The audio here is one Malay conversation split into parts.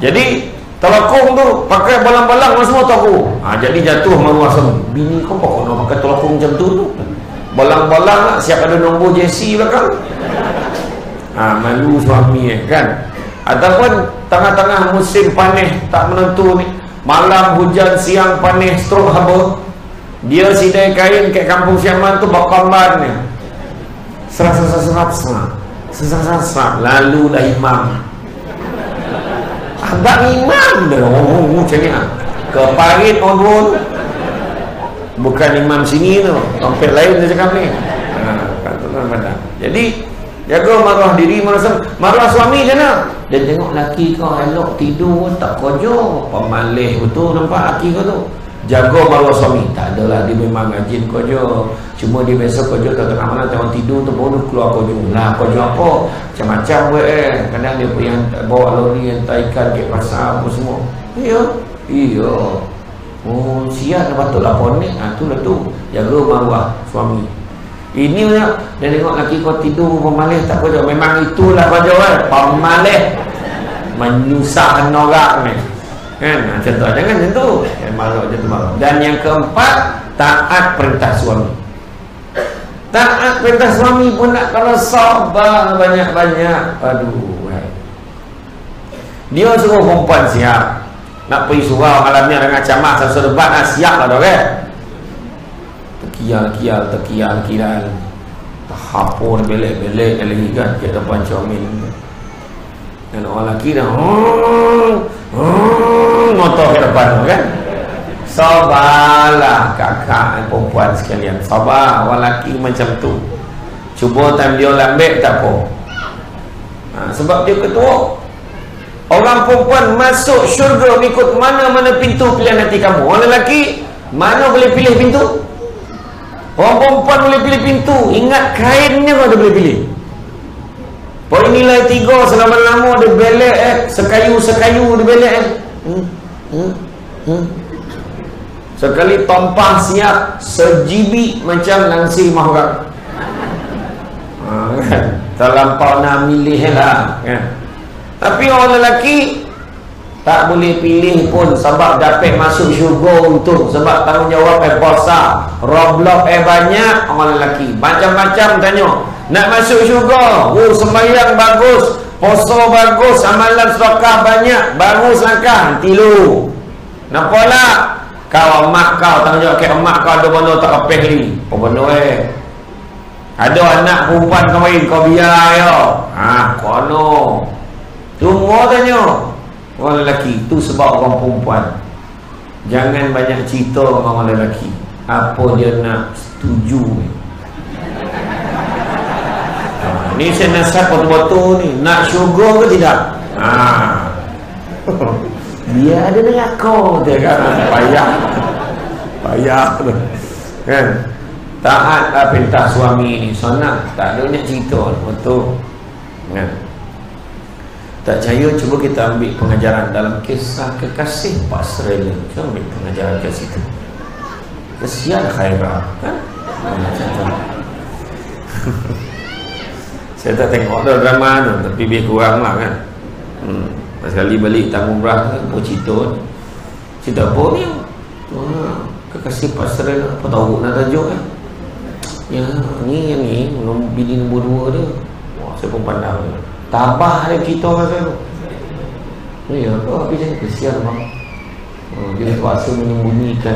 jadi telekung tu pakai balang-balang semua tahu ha, jadi jatuh maruah suami bini kau kok nak pakai telekung macam tu tu? Balang-balang lah siap ada nombor JC belakang. Ha, malu suami eh, kan? Ataupun tengah-tengah musim panih tak menentu ni. Malam hujan siang panih strok haba dia sidai kain kat kampung Siaman tu bakamban ni. Serap-serap serap serap-serap lalu dah imam abang imam dah oh, macam ni ah. ke parit pun bukan imam sini tu. Tempat lain dia cakap ni. Ha, jadi jaga marah diri marah, marah suami je nak. Dia tengok laki kau elok tidur tak kojo pemalih betul nampak laki kau tu jaga marah suami. Tak adalah dia memang rajin kojo cuma dia biasa kojo tak tengah mana tengok tidur tu baru keluar kojo lah kojo apa? Macam-macam eh. Kadang dia pun yang bawa lori yang ikan ke pasar apa semua. Iya. Iya. Oh siap dah patutlah ponik. Ha, tu lah tu. Jaga maruah suami. Ini dia dia tengok laki kau tidur pemalih tak kojo memang itulah kojo kan pemalih. Menyusahkan orang ni kan? Contoh jangan tu. Eh, marah macam tu marah. Dan yang keempat taat perintah suami. Taat perintah suami pun nak kalau sabar banyak-banyak. Aduh hai. dia suruh perempuan siap. Nak pergi surau malamnya dengan camak satu debat nak siap lah dah kan? Terkial-kial terkial-kial terhapur belek-belek lagi kan? Ke depan cermin dan orang lelaki dah hmm, hmm, motor ke depan kan? Sabarlah kakak dan perempuan sekalian. Sabar orang lelaki macam tu. Cuba time dia lambat tak apa. Ha, sebab dia ketua. Orang perempuan masuk syurga ikut mana-mana pintu pilihan hati kamu. Orang lelaki mana boleh pilih pintu? Orang perempuan boleh pilih pintu. Ingat kainnya kau boleh pilih Poin nilai tiga selama lama dia belek eh. Sekayu-sekayu dia belek eh. Hmm. Hmm. Hmm. Sekali tompah siap sejibi macam langsir mahram. Ha, kan? Terlampau nak milih lah. Kan? Tapi orang lelaki tak boleh pilih pun sebab dapat masuk syurga untuk sebab tanggungjawab eh besar. Roblox eh banyak orang lelaki. Macam-macam tanya. Nak masuk syurga Oh sembahyang bagus Poso bagus Amalan sedekah banyak Bagus langkah Tilu Nampak tak Kau emak kau Tanggungjawab ke emak kau Ada benda tak kepih ni Oh benda eh Ada anak perempuan kau main Kau biar ya Ha kono Tunggu tanya Orang lelaki Itu sebab orang perempuan. Jangan banyak cerita orang lelaki. Apa dia nak setuju ni? Ni saya nasihat betul-betul ni. Nak syurga ke tidak? Ha. Dia ada neraka dia kan? Payah. Payah tu. Kan? Taatlah perintah suami ni. Sonat Tak ada banyak cerita Betul Kan Tak percaya cuba kita ambil pengajaran Dalam kisah kekasih Pak Serena. Kita ambil pengajaran ke situ. Kesian khairah Kan? Saya tak tengok dah drama tu tapi lebih kurang lah kan? Hmm. sekali balik tanggung berah kan mau cerita cerita apa ni? Wah, kekasih pasal apa tahu nak tajuk kan? Ya ni yang ni bini nombor dua dia. Wah saya pun pandang tabah dia kita rasa tu ya apa tapi jangan kesian bang oh, dia terpaksa menyembunyikan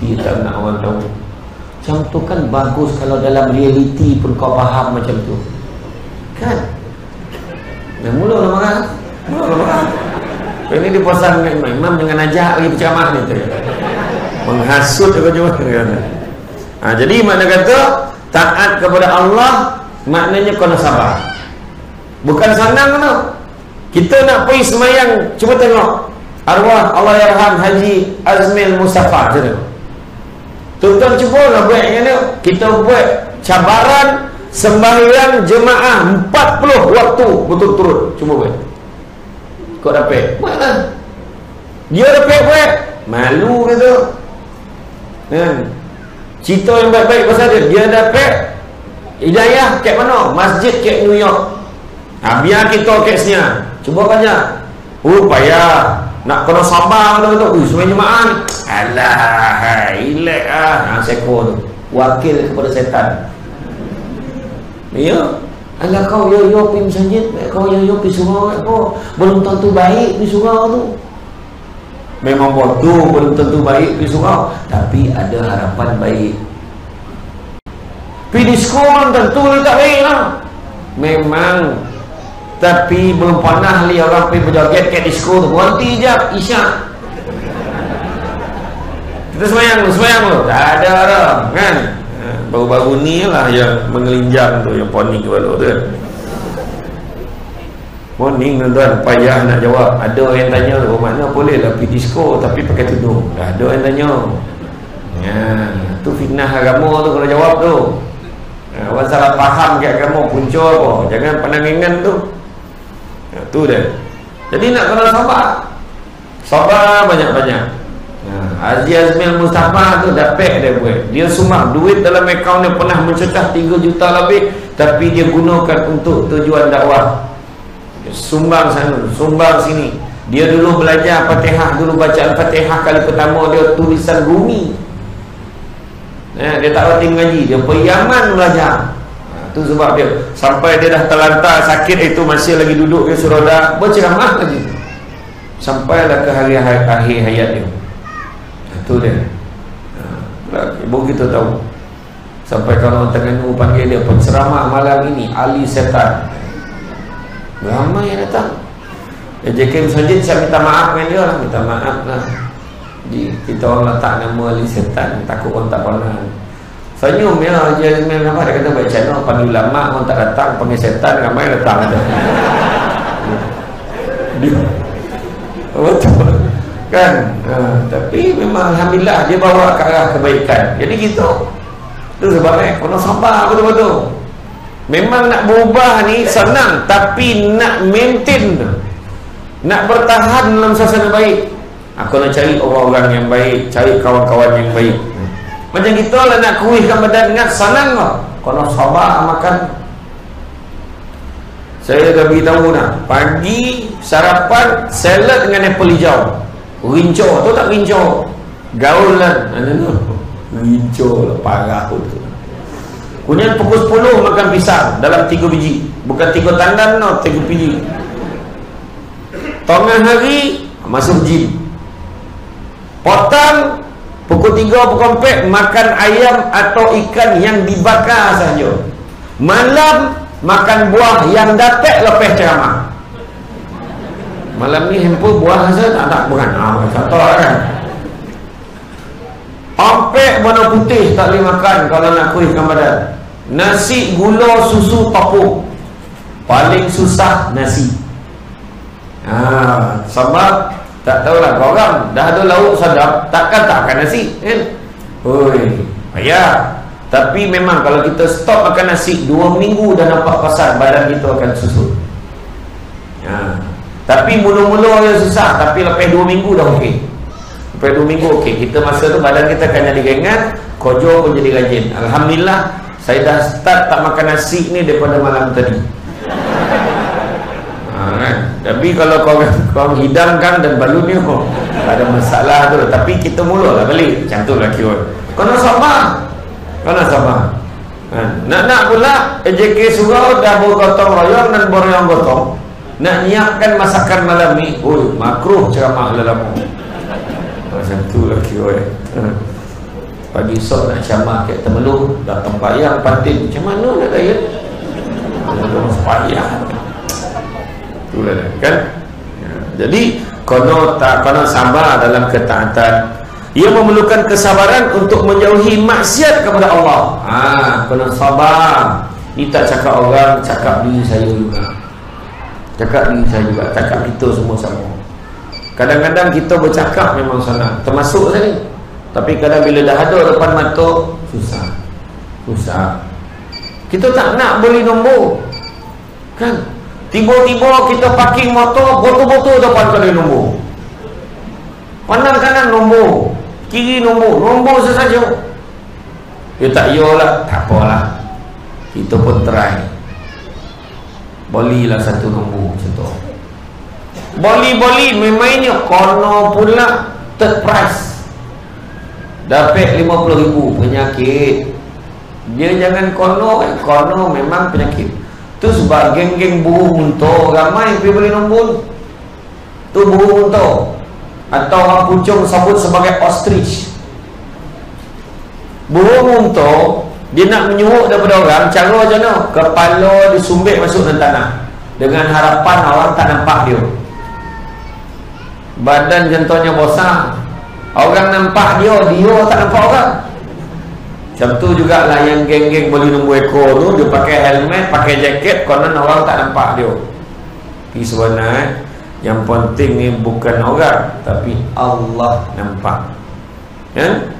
dia tak nak orang tahu macam tu kan bagus kalau dalam realiti pun kau faham macam tu Kan? Dan mula lah marah. Mula lah marah. Ini dia puasan dengan imam. Imam jangan ajak lagi berceramah ni. Tu. Menghasut apa cuma. Ha, jadi makna kata, taat kepada Allah, maknanya kau nak sabar. Bukan senang tu. Kita nak pergi semayang, cuba tengok. Arwah Allah Yarham Haji Azmil Mustafa. Tuan-tuan cuba lah buat yang ni. Kita buat cabaran sembahyang jemaah 40 waktu betul-betul cuma buat. Kau dapat? Buatlah dia dapat buat? Malu gitu kan? Cerita yang baik-baik pasal dia. Dia dapat hidayah kat mana? Masjid kat New York ha, biar kita sini cuba oh payah nak kena sabar tu tu. Uh, semua jemaah alah ilek ah ha, seko tu. Wakil kepada setan. Ya. Alah kau yo yo pergi masjid kau yo yo pergi surau kau. Belum tentu baik pergi surau tu. Memang bodoh belum tentu baik pergi surau. Tapi ada harapan baik. Pergi diskon tentu tak baik lah memang tapi belum pernah li orang pergi berjoget kat disco tu. Berhenti je isyak. Kita semayang lu semayang lu tak ada orang kan? Ha, baru-baru ni lah yang mengelinjang tu yang poni kepala tu kan? Morning tuan-tuan. Payah nak jawab. Ada orang yang tanya oh, mana boleh lah pergi disco tapi pakai tudung? Ada orang tanya. Ya, tu fitnah agama tu kalau jawab tu. Ya, orang salah faham ke agama punca apa. Jangan pandang ingat tu ya, tu dia. Jadi nak kena sabar. Sabar banyak-banyak. Ya, Haji Azmil Mustafa tu dapat dia buat. Dia sumbang duit dalam akaun dia pernah mencecah 3 juta lebih. Tapi dia gunakan untuk tujuan dakwah. Sumbang sana sumbang sini. Dia dulu belajar Fatihah. Dulu baca Al-Fatihah kali pertama dia tulisan bumi. Ya, dia tak berhenti mengaji. Dia pergi Yaman belajar tu sebab dia. Sampai dia dah terlantar sakit itu masih lagi duduk di suroda berceramah lagi. Sampailah ke hari akhir hayat dia. Itu dia. Ha, ibu kita tahu. Sampai kalau tengah panggil dia penceramah malam ini Ali Setan. Ramai yang datang. JK Masjid saya minta maaf dengan dia lah minta maaf lah. Di, kita orang letak nama Ali Setan takut orang tak pernah senyum ya. Dia main apa dia kata baik channel panggil ulama orang tak datang panggil setan ramai datang dia betul. Kan? Ha, tapi memang Alhamdulillah dia bawa ke arah kebaikan. Jadi gitu. Itu sebabnya kena sabar betul-betul. Memang nak berubah ni senang tapi nak maintain. Nak bertahan dalam suasana baik. Aku nak cari orang-orang yang baik cari kawan-kawan yang baik macam kita lah nak kuihkan badan ingat senang lah. Kena sabar makan. Saya dah beritahu nak. Pagi sarapan salad dengan apple hijau. Rinco tu tak rinco gaul lah. Rinco lah. Parah tu. Kemudian pukul 10 makan pisang dalam 3 biji. Bukan 3 tandan no 3 biji. Tengah hari masuk gym Pukul 3, pukul 4 Makan ayam atau ikan yang dibakar saja Malam Makan buah yang dapat lepas ceramah. Malam ni hempur buah saja tak tak bukan. Ah, Satu kan. Ampek warna putih tak boleh makan Kalau nak kuihkan badan. Nasi gula susu tepung. Paling susah nasi. Ah, sebab tak tahulah orang dah ada lauk sedap takkan tak akan nasi kan? Oi payah. Tapi memang kalau kita stop makan nasi dua minggu dah nampak pasal badan kita akan susut. Ya. tapi mula-mula yang susah tapi lepas dua minggu dah okey. Lepas dua minggu okey kita masa tu badan kita akan jadi ringan kojo pun jadi rajin. Alhamdulillah saya dah start tak makan nasi ni daripada malam tadi? Tapi kalau kau kau hidangkan dan balunnya oh, ada masalah tu. Tapi kita mulalah balik. Macam tu lah kira kena sabar kena sabar kan? nak nak pula AJK surau dah bergotong royong dan beroyong gotong. Nak nyiapkan masakan malam ni oh makruh ceramah lelamu macam tu lah kira pagi esok nak ceramah kat temelung datang bayang patin macam mana nak diet payah itulah kan? Ya. jadi kono tak kono sabar dalam ketaatan. Ia memerlukan kesabaran untuk menjauhi maksiat kepada Allah. Ha kono sabar. Ini tak cakap orang cakap diri saya juga. Cakap diri saya juga cakap kita semua sama. Kadang-kadang kita bercakap memang senang termasuk saya tapi kadang bila dah ada depan mata susah. Susah. Kita tak nak beli nombor. Kan Tiba-tiba kita parking motor Botol-botol depan kali nombor. Pandang kanan nombor Kiri nombor. Nombor sesaja. Ya tak lah Tak apalah. Kita pun try. Belilah satu nombor Macam tu. Boli-boli main-main ni kono pula third price. Dapat 50 ribu penyakit. Dia jangan kono eh. kono memang penyakit tu sebab geng-geng burung untuk ramai pergi beli nombor. Tu burung untuk atau orang pucung sebut sebagai ostrich. Burung untuk dia nak menyuruh daripada orang cara macam mana? Kepala disumbik masuk dalam tanah. Dengan harapan orang tak nampak dia. Badan contohnya bosan orang nampak dia dia tak nampak orang macam tu jugalah yang geng-geng boleh nombor ekor tu dia pakai helmet pakai jaket konon orang tak nampak dia. Tapi sebenarnya yang penting ni bukan orang tapi Allah nampak. Ya